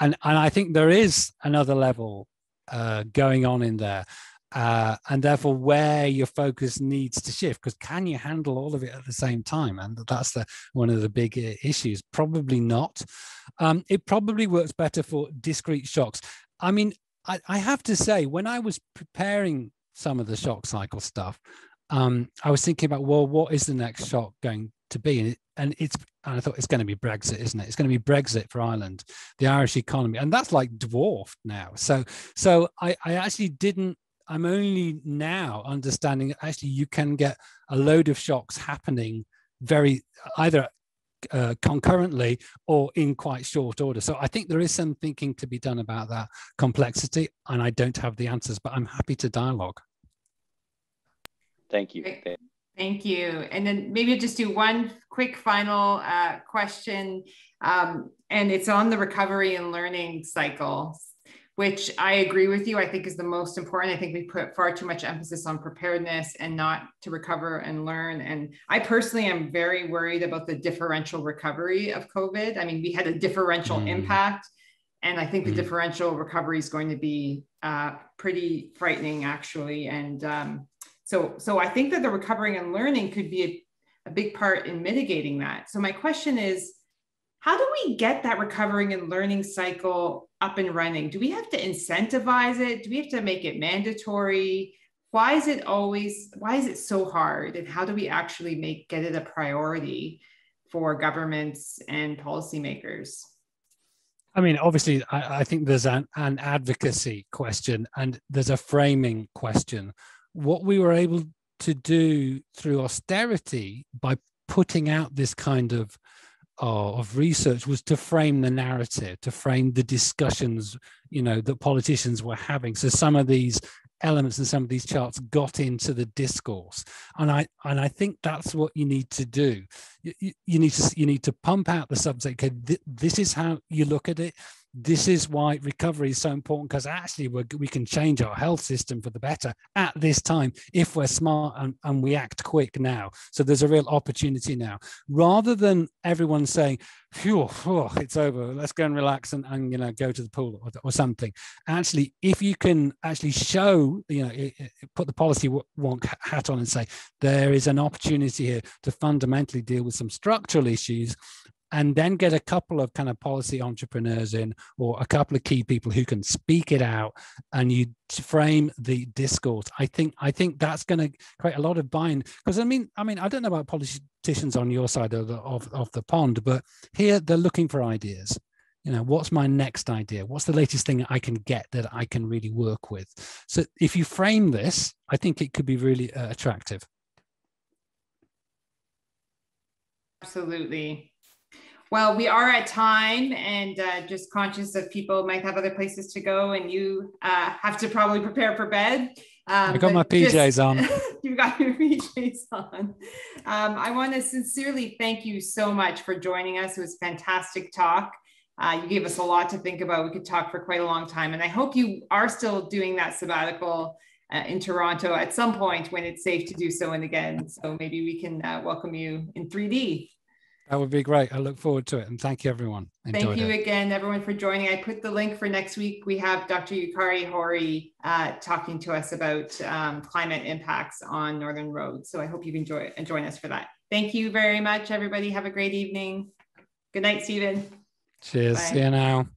And, and I think there is another level uh, going on in there. Uh, and therefore, where your focus needs to shift, because can you handle all of it at the same time? And that's the one of the big uh, issues. Probably not. Um, it probably works better for discrete shocks. I mean, I, I have to say, when I was preparing some of the shock cycle stuff, um, I was thinking about, well, what is the next shock going to be? And, it, and it's, and I thought it's going to be Brexit, isn't it? It's going to be Brexit for Ireland, the Irish economy, and that's like dwarfed now. So, so I, I actually didn't. I'm only now understanding actually you can get a load of shocks happening very either uh, concurrently or in quite short order. So I think there is some thinking to be done about that complexity, and I don't have the answers, but I'm happy to dialogue. Thank you. Great. Thank you. And then maybe just do one quick final uh, question. Um, and it's on the recovery and learning cycle, which I agree with you, I think is the most important. I think we put far too much emphasis on preparedness and not to recover and learn. And I personally am very worried about the differential recovery of COVID. I mean, we had a differential mm. impact. And I think the mm. differential recovery is going to be uh, pretty frightening, actually. And um, so, so I think that the recovering and learning could be a, a big part in mitigating that. So my question is, how do we get that recovering and learning cycle up and running? Do we have to incentivize it? Do we have to make it mandatory? Why is it always, why is it so hard? And how do we actually make, get it a priority for governments and policymakers? I mean, obviously, I, I think there's an, an advocacy question and there's a framing question what we were able to do through austerity by putting out this kind of uh, of research was to frame the narrative, to frame the discussions, you know, that politicians were having. So some of these elements and some of these charts got into the discourse. And i and i think that's what you need to do. You, you need to you need to pump out the subject. Okay th- this is how you look at it this is why recovery is so important because actually we can change our health system for the better at this time if we're smart and, and we act quick now. So there's a real opportunity now, rather than everyone saying, Phew, oh, it's over. Let's go and relax and, and you know go to the pool or, or something. Actually, if you can actually show, you know, put the policy wonk hat on and say there is an opportunity here to fundamentally deal with some structural issues and then get a couple of kind of policy entrepreneurs in or a couple of key people who can speak it out and you frame the discourse. I think i think that's going to create a lot of buy-in because i mean i mean i don't know about politicians on your side of the, of, of the pond but here they're looking for ideas. You know what's my next idea? What's the latest thing i can get that i can really work with? So if you frame this i think it could be really uh, attractive. Absolutely well, we are at time and uh, just conscious of people might have other places to go and you uh, have to probably prepare for bed. Um, I got my PJs just, on. you've got your PJs on. Um, I want to sincerely thank you so much for joining us. It was fantastic talk. Uh, you gave us a lot to think about. We could talk for quite a long time. And I hope you are still doing that sabbatical uh, in Toronto at some point when it's safe to do so and again. So maybe we can uh, welcome you in 3D. That would be great. I look forward to it. And thank you, everyone. Enjoyed thank you it. again, everyone, for joining. I put the link for next week. We have Dr. Yukari Hori uh, talking to us about um, climate impacts on Northern Roads. So I hope you can enjoy and join us for that. Thank you very much, everybody. Have a great evening. Good night, Stephen. Cheers. Bye. See you now.